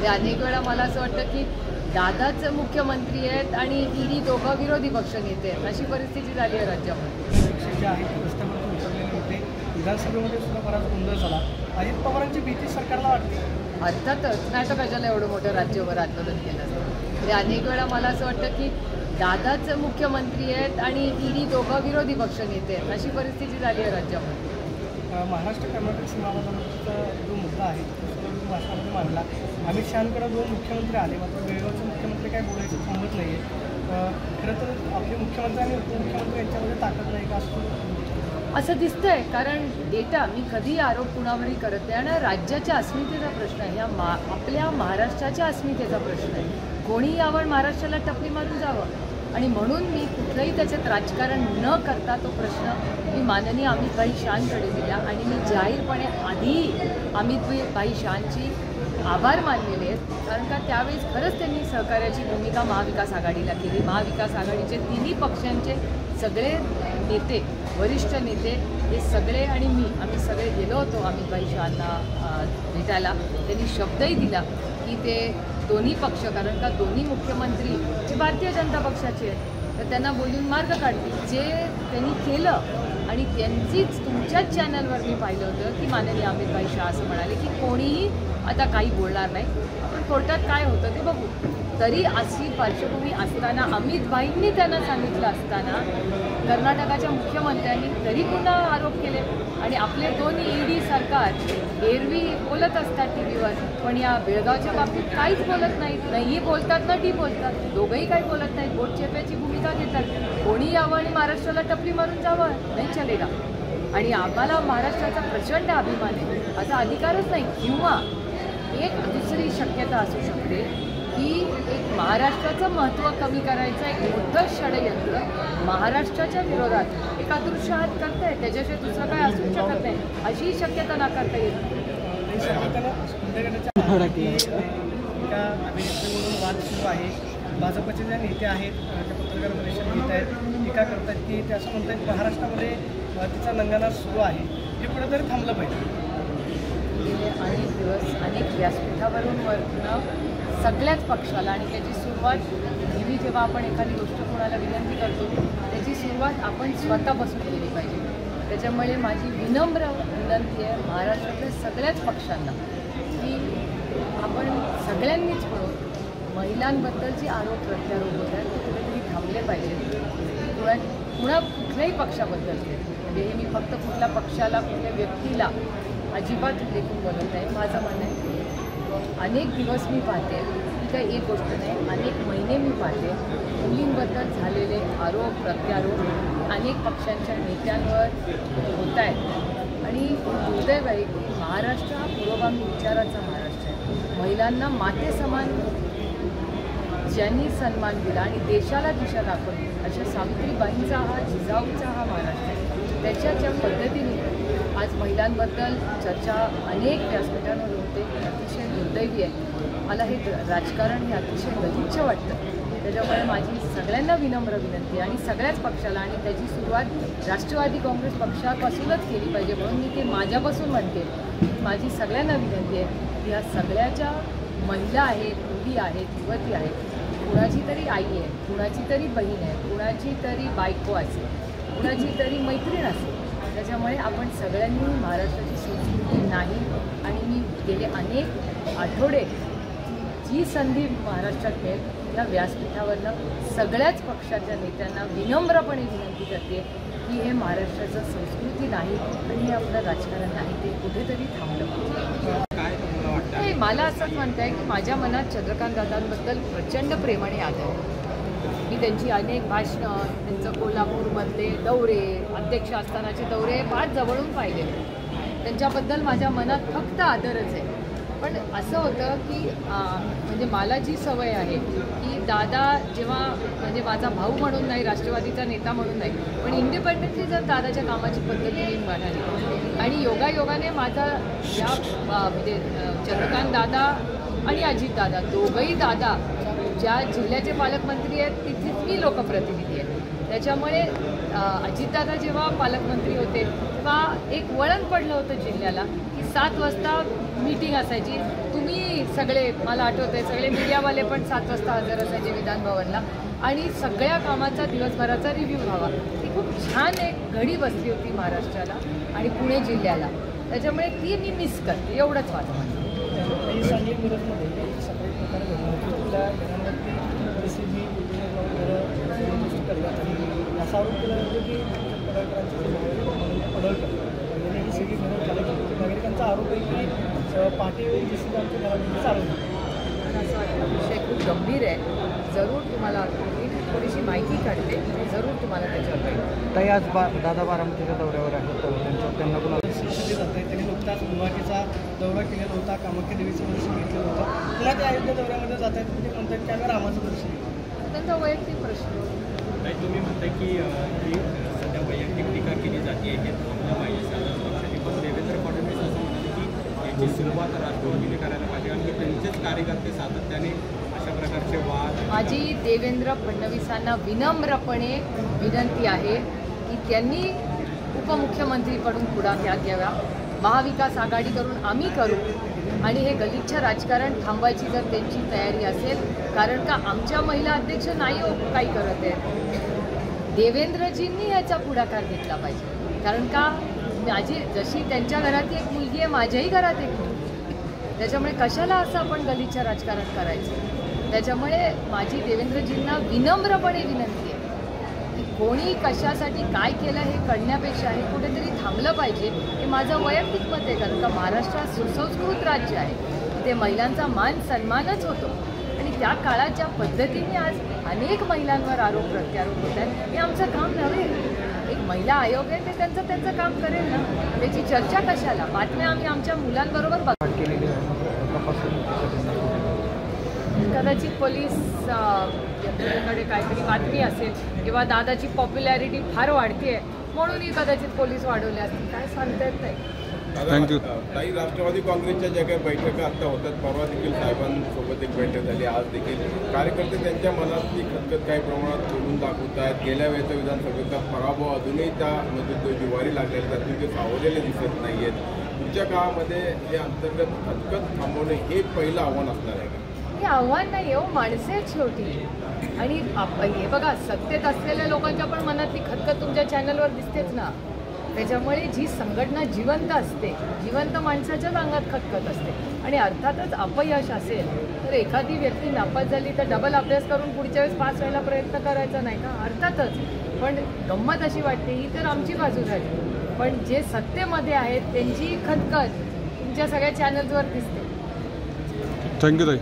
म्हणजे अनेक वेळा मला असं वाटतं की दादाच मुख्यमंत्री आहेत आणि ईडी दोघं विरोधी पक्ष नेते आहेत. अशी परिस्थिती झाली आहे राज्यामध्ये. परीक्षा जे आहेत ते रस्त्यावरती उतरलेले होते. विधानसभेमध्ये सुद्धा बराच गोंधळ झाला. अजित पवारांची भीती सरकारला वाटते. अर्थातच. नाही तर कशाला एवढं मोठं राज्यभर आंदोलन केलं म्हणजे अनेक वेळा मला असं वाटतं की दादाच मुख्यमंत्री आहेत आणि ईडी दोघं विरोधी पक्ष नेते आहेत. अशी परिस्थिती झाली आहे राज्यामध्ये. महाराष्ट्र कर्नाटक सीमावादाचा जो मुद्दा आहे तो भाषणामध्ये मांडला. अमित शहाकडे दोन मुख्यमंत्री आले मात्र बेळगावचे मुख्यमंत्री काय बोलायचं थांबत नाही आहे खरं तर आपले मुख्यमंत्री आणि उपमुख्यमंत्री यांच्यामध्ये ताकद नाही का असं? असं दिसतंय कारण डेटा मी कधी आरोप कुणावरही करत नाही. आणि राज्याच्या अस्मितेचा प्रश्न आहे. या मा आपल्या महाराष्ट्राच्या अस्मितेचा प्रश्न आहे. कोणी यावर महाराष्ट्राला टपली मारून जावं. आणि म्हणून मी कुठलंही त्याच्यात राजकारण न करता तो प्रश्न मी माननीय अमित भाई शहांकडे दिला. आणि मी जाहीरपणे आधी अमित भाई भाई शहांची आभार मानलेले आहेत कारण का त्यावेळेस खरंच त्यांनी सहकार्याची भूमिका महाविकास आघाडीला केली. महाविकास आघाडीचे तिन्ही पक्षांचे सगळे नेते वरिष्ठ नेते हे सगळे आणि मी आम्ही सगळे गेलो होतो अमितभाई शहांना भेटायला. त्यांनी शब्दही दिला की ते दोन्ही पक्ष कारण का दोन्ही मुख्यमंत्री जे भारतीय जनता पक्षाचे आहेत तर त्यांना बोलून मार्ग काढतील. जे त्यांनी केलं आणि त्यांचीच तुमच्याच चॅनलवर मी पाहिलं होतं की माननीय अमितभाई शाह असं म्हणाले की कोणीही आता काही बोलणार नाही. पण कोर्टात काय होतं ते बघू. तरी अशी पार्श्वभूमी असताना अमित भाईंनी त्यांना सांगितलं असताना कर्नाटकाच्या मुख्यमंत्र्यांनी तरी पुन्हा आरोप केले. आणि आपले दोन्ही ईडी सरकार एरवी बोलत असतात टी व्हीवर पण या बेळगावच्या बाबतीत काहीच बोलत नाहीत. नाही बोलतात ना टी बोलतात. दोघंही काही बोलत नाहीत. बोटचेप्याची भूमिका घेतात. कोणी यावं आणि महाराष्ट्राला टपली मारून जावं? नाही चलेगा. आणि आम्हाला महाराष्ट्राचा प्रचंड अभिमान आहे. असा अधिकारच नाही. किंवा एक दुसरी शक्यता असू शकते. की एक महाराष्ट्राचं महत्त्व कमी करायचं एक मोठं षडयंत्र महाराष्ट्राच्या विरोधात एक अदृश्य हात करताय त्याच्याशिवाय दुसरं काय असू शकत नाही अशी शक्यता नाकारता येत. आणि भाजपचे जे नेते आहेत ते पत्रकार परिषद घेत आहेत टीका करतात की ते असं म्हणतात महाराष्ट्रामध्ये तिचा नंगाना सुरू आहे हे कुठेतरी थांबलं पाहिजे. गेले अनेक दिवस अनेक व्यासपीठावरून वरणं सगळ्याच पक्षाला आणि त्याची सुरुवात नेहमी जेव्हा आपण एखादी गोष्ट कोणाला विनंती करतो त्याची सुरुवात आपण स्वतःपासून केली पाहिजे. त्याच्यामुळे माझी विनम्र विनंती आहे महाराष्ट्रातल्या सगळ्याच पक्षांना की आपण सगळ्यांनीच मिळून महिलांबद्दलची आरोप प्रत्यारोप होत आहेत ते कुठेतरी थांबले पाहिजे. कुणा कुणा कुठल्याही पक्षाबद्दल म्हणजे हे मी फक्त कुठल्या पक्षाला कुठल्या व्यक्तीला अजिबात लेखून बोलत नाही. माझं म्हणणं आहे अनेक दिवस मी पाहते. ही काही एक गोष्ट नाही अनेक महिने मी पाहते. मुलींबद्दल झालेले आरोप प्रत्यारोप अनेक पक्षांच्या नेत्यांवर होत आहेत. आणि दुर्दैव आहे की महाराष्ट्र हा पुरोगामी विचाराचा महाराष्ट्र आहे. महिलांना माते समान ज्यांनी सन्मान दिला आणि देशाला दिशा दाखवली अशा सावित्रीबाईंचा हा जिजाऊचा हा महाराष्ट्र आहे. त्याच्या ज्या पद्धतीने आज महिलांबद्दल चर्चा अनेक व्यासपीठांवर होते. अतिशय दुर्दैवी आहे. मला हे राजकारण हे अतिशय गलिच्छ वाटतं. त्याच्यामुळे माझी सगळ्यांना विनम्र विनंती आहे आणि सगळ्याच पक्षाला आणि त्याची सुरुवात राष्ट्रवादी काँग्रेस पक्षापासूनच केली पाहिजे म्हणून मी ते माझ्यापासून म्हणते. माझी सगळ्यांना विनंती आहे की ह्या सगळ्याच्या महिला आहेत मुली आहेत युवती आहेत कुणाची तरी आई आहे कुणाची तरी बहीण आहे कुणाची तरी बायको असेल कुणाची तरी मैत्रीण असेल त्याच्यामुळे आपण सगळ्यांनी महाराष्ट्राची संस्कृती नाही आणि मी गेले अनेक आठवडे जी संधी महाराष्ट्रात मिळेल त्या व्यासपीठावरनं सगळ्याच पक्षाच्या नेत्यांना विनम्रपणे विनंती करते की हे महाराष्ट्राचं संस्कृती नाही आणि हे आपलं राजकारण नाही ते कुठेतरी थांबलं पाहिजे. मला असंच म्हणतं आहे की माझ्या मनात चंद्रकांत दादांबद्दल प्रचंड प्रेमाने आदर त्यांची अनेक भाषणं त्यांचं कोल्हापूरमधले दौरे अध्यक्ष असतानाचे दौरे फार जवळून पाहिले. त्यांच्याबद्दल माझ्या मनात फक्त आदरच आहे. पण असं होतं की म्हणजे मला जी सवय आहे की दादा जेव्हा म्हणजे माझा भाऊ म्हणून नाही राष्ट्रवादीचा नेता म्हणून नाही पण इंडिपेंडेंटली जर दादाच्या कामाची पद्धती मी म्हणाली आणि योगायोगाने माझा या म्हणजे चंद्रकांत दादा आणि अजित दादा दोघंही दादा ज्या जिल्ह्याचे पालकमंत्री आहेत तिथेच मी लोकप्रतिनिधी आहे त्याच्यामुळे अजितदादा जेव्हा पालकमंत्री होते तेव्हा एक वळण पडलं होतं जिल्ह्याला की सात वाजता मीटिंग असायची. तुम्ही सगळे मला आठवते सगळे मीडियावाले पण सात वाजता हजर असायचे विधान भवनला आणि सगळ्या कामाचा दिवसभराचा रिव्ह्यू व्हावा. ती खूप छान एक घडी बसली होती महाराष्ट्राला आणि पुणे जिल्ह्याला. त्याच्यामुळे ती मी मिस करते एवढंच माझं नागरिकांचा आरोप आहे की चालवली मला असं वाटतं विषय खूप गंभीर आहे. जरूर तुम्हाला मी थोडीशी माहिती काढते. जरूर तुम्हाला त्याच्यावर ताई आज बा दादा बारामतीच्या दौऱ्यावर आहेत. त्यांना पण गुवाहाटीचा दौरा केलेला होता कामाख्या देवीचं दर्शन घेतलेलं होतं. पुन्हा ते अयोध्या दौऱ्यामध्ये जात आहेत ते म्हणतात की आम्ही रामाचं दर्शन घेऊ त्यांचा वैयक्तिक प्रश्न. नाही तुम्ही म्हणताय की ही सध्या वैयक्तिक टीका केली जाते हे थांबलं पाहिजे पण देवेंद्र फडणवीस असं म्हणाले की याची सुरुवात राष्ट्रवादीने करायला पाहिजे कारण की त्यांचेच कार्यकर्ते सातत्याने अशा प्रकारचे वाद माझी देवेंद्र फडणवीसांना विनम्रपणे विनंती आहे की त्यांनी उपमुख्यमंत्रीकडून पुढाकार घ्यावा. महाविकास आघाडी करून आम्ही करू आणि हे गलिच्छ राजकारण थांबवायची जर त्यांची तयारी असेल कारण का आमच्या महिला अध्यक्ष नाही हो काही करत आहेत. देवेंद्रजींनी याचा पुढाकार घेतला पाहिजे. कारण का माझी जशी त्यांच्या घरात एक मुलगी आहे माझ्याही घरात एक मुलगी त्याच्यामुळे कशाला असं आपण गलिच्छ राजकारण करायचं? त्याच्यामुळे माझी देवेंद्रजींना विनम्रपणे विनंती आहे. कोणी कशासाठी काय केलं हे कळण्यापेक्षा हे कुठेतरी थांबलं पाहिजे हे माझं वैयक्तिक मत आहे कारण का महाराष्ट्र हा सुसंस्कृत राज्य आहे. इथे महिलांचा मान सन्मानच होतो. आणि त्या काळात ज्या पद्धतीने आज अनेक महिलांवर आरोप प्रत्यारोप होत आहेत. हे आमचं काम नव्हे. एक महिला आयोग आहे ते त्यांचं त्यांचं काम करेल ना. त्याची चर्चा कशाला? बातम्या आम्ही आमच्या मुलांबरोबर बघ कदाचित पोलीस यंत्रणेकडे काहीतरी बातमी असेल किंवा दादाची पॉप्युलॅरिटी फार वाढते म्हणूनही कदाचित पोलीस वाढवले असतील. काय सांगता येत नाही. थँक्यू काही राष्ट्रवादी काँग्रेसच्या ज्या काही बैठका आता होतात परवा देखील साहेबांसोबत एक बैठक झाली आज देखील. कार्यकर्ते त्यांच्या मनातली खतखत काही प्रमाणात बोलून दाखवत आहेत. गेल्या वेळेचा विधानसभेचा पराभव अजूनही त्यामध्ये तो जिवारी लागलेला त्यातून ते सावरलेले दिसत नाही आहेत पुढच्या काळामध्ये हे अंतर्गत खतखत थांबवणे हे पहिलं आव्हान असणार आहे का? हे आव्हान नाही हो माणसे आहेत शेवटी आणि हे बघा सत्तेत असलेल्या लोकांच्या पण मनातली खतखत तुमच्या चॅनलवर दिसतेच ना. त्याच्यामुळे जी संघटना जिवंत असते जिवंत माणसाच्याच अंगात खतखत असते आणि अर्थातच अपयश असेल तर एखादी व्यक्ती नापास झाली तर डबल अभ्यास करून पुढच्या वेळेस पास व्हायला प्रयत्न करायचा नाही का? अर्थातच. पण गंमत अशी वाटते ही तर आमची बाजू झाली. पण जे सत्तेमध्ये आहेत त्यांची खतखत तुमच्या सगळ्या चॅनल्सवर दिसते. थँक्यू ताई.